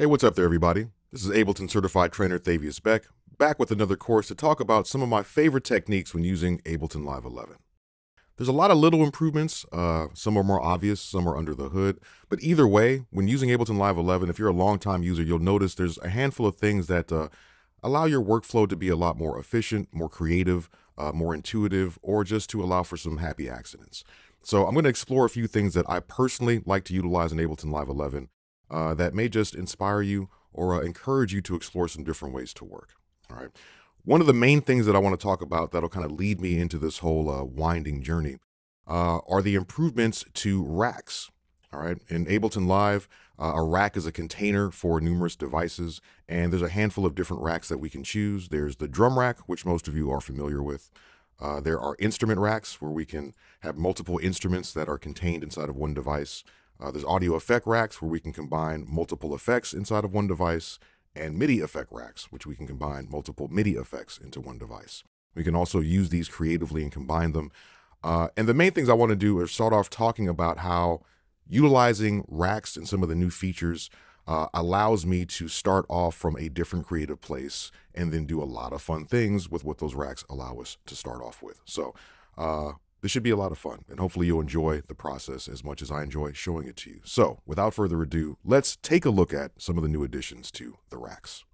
Hey, what's up there, everybody? This is Ableton Certified Trainer Thavius Beck, back with another course to talk about some of my favorite techniques when using Ableton Live 11. There's a lot of little improvements. Uh, some are more obvious, some are under the hood. But either way, when using Ableton Live 11, if you're a long-time user, you'll notice there's a handful of things that uh, allow your workflow to be a lot more efficient, more creative, uh, more intuitive, or just to allow for some happy accidents. So I'm going to explore a few things that I personally like to utilize in Ableton Live 11 uh, that may just inspire you or uh, encourage you to explore some different ways to work. All right. One of the main things that I want to talk about that'll kind of lead me into this whole uh, winding journey uh, are the improvements to racks. All right. In Ableton Live, uh, a rack is a container for numerous devices, and there's a handful of different racks that we can choose. There's the drum rack, which most of you are familiar with. Uh, there are instrument racks where we can have multiple instruments that are contained inside of one device. Uh, there's audio effect racks where we can combine multiple effects inside of one device, and MIDI effect racks, which we can combine multiple MIDI effects into one device. We can also use these creatively and combine them. Uh, and the main things I want to do is start off talking about how utilizing racks and some of the new features uh, allows me to start off from a different creative place and then do a lot of fun things with what those racks allow us to start off with. So, uh, this should be a lot of fun, and hopefully you'll enjoy the process as much as I enjoy showing it to you. So, without further ado, let's take a look at some of the new additions to the racks.